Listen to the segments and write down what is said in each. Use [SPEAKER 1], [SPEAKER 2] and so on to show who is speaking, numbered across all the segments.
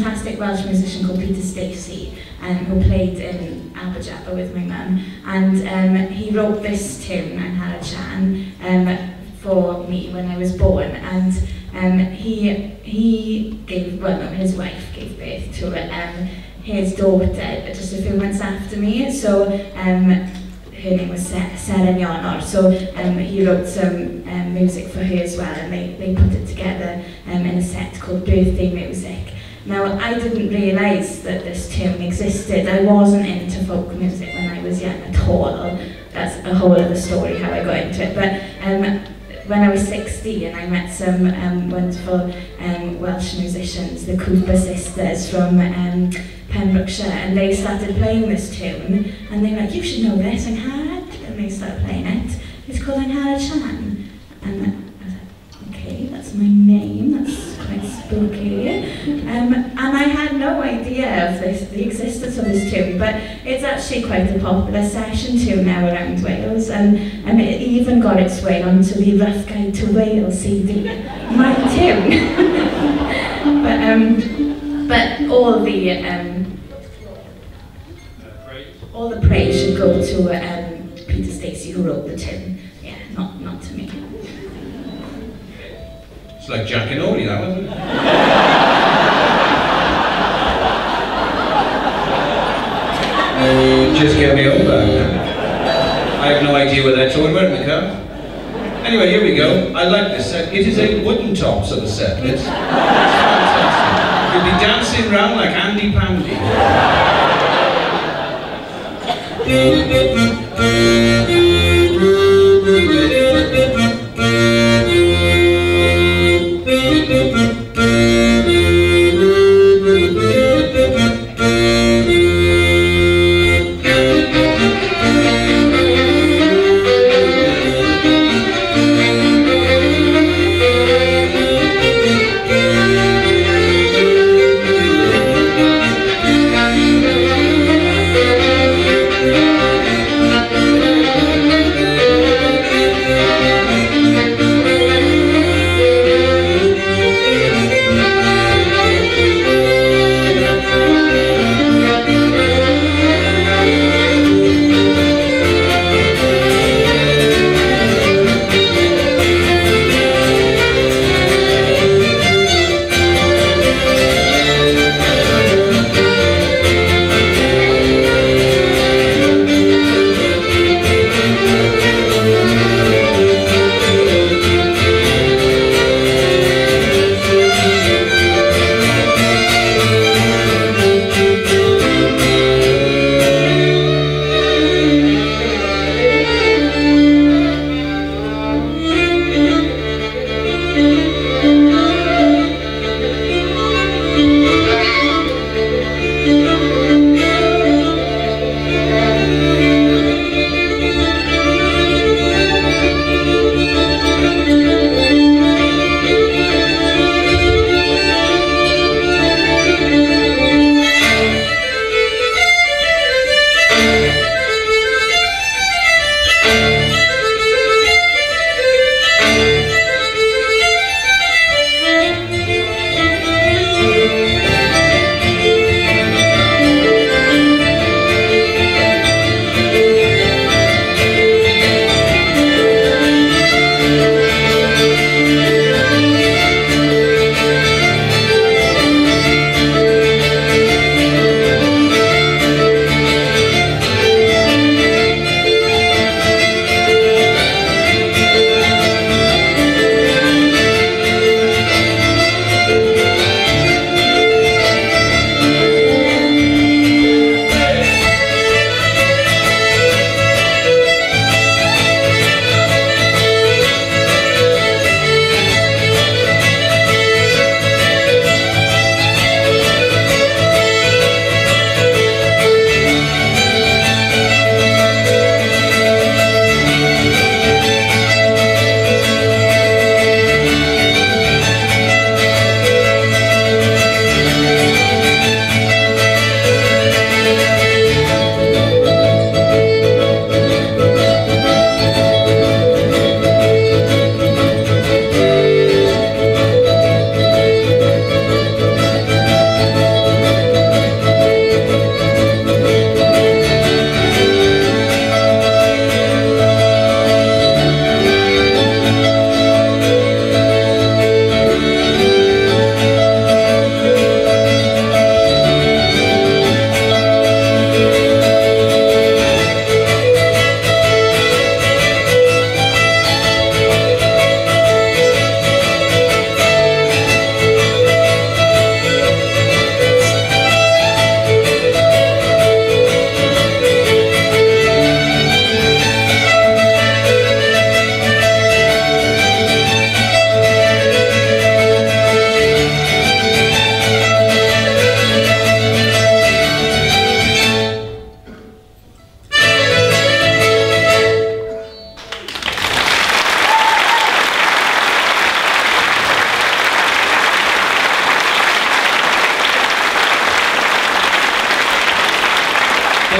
[SPEAKER 1] fantastic Welsh musician called Peter Stacey, um, who played in Aberjaber with my mum, and um, he wrote this tune, Angharad Sian, um, for me when I was born, and um, he he gave well, his wife gave birth to um, his daughter just a few months after me. So um, her name was Sarah Nionor. So um, he wrote some um, music for her as well, and they, they put it together um, in a set called Birthday Music. Now, I didn't realise that this tune existed. I wasn't into folk music when I was young at all. That's a whole other story how I got into it. But um, when I was 16, I met some um, wonderful um, Welsh musicians, the Cooper sisters from um, Pembrokeshire, and they started playing this tune, and they were like, you should know this, Angharad, and they started playing it. It's called Angharad Sian, and I was like, okay, that's my name, that's quite spooky. Um, and I had no idea of this, the existence of this tune, but it's actually quite a popular session tune now around Wales, and, and it even got its way onto the Rough Guide to Wales CD, my tune. but, um, but all the um, all the praise should go to um, Peter Stacey who wrote the tune, yeah, not, not to me.
[SPEAKER 2] It's like Jack and Odie, that wasn't it? uh, just get me over. I have no idea what they're talking about in the car. Anyway, here we go. I like this set. It is a wooden top sort of set. It's, it's fantastic. You'll be dancing around like Andy Pandy.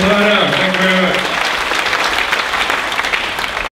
[SPEAKER 2] On out.